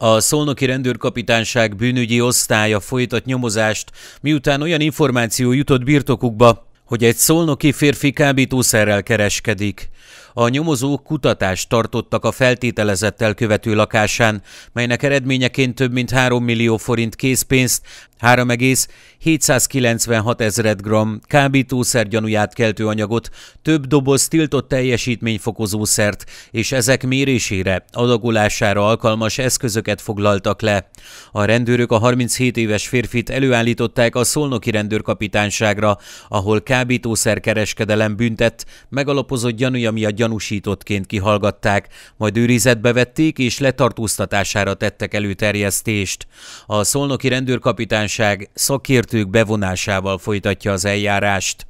A szolnoki rendőrkapitányság bűnügyi osztálya folytat nyomozást, miután olyan információ jutott birtokukba, hogy egy szolnoki férfi kábítószerrel kereskedik. A nyomozók kutatást tartottak a feltételezettel követő lakásán, melynek eredményeként több mint 3 millió forint készpénzt, 3,796 ezred gram kábítószer gyanúját keltő anyagot, több doboz tiltott teljesítményfokozószert, és ezek mérésére, adagolására alkalmas eszközöket foglaltak le. A rendőrök a 37 éves férfit előállították a szolnoki rendőrkapitányságra, ahol kábítószer kereskedelem büntet, megalapozott gyanúja miatt gyanúsítottként kihallgatták, majd őrizetbe vették és letartóztatására tettek előterjesztést. A szolnoki rendőrkapitányság szakértők bevonásával folytatja az eljárást.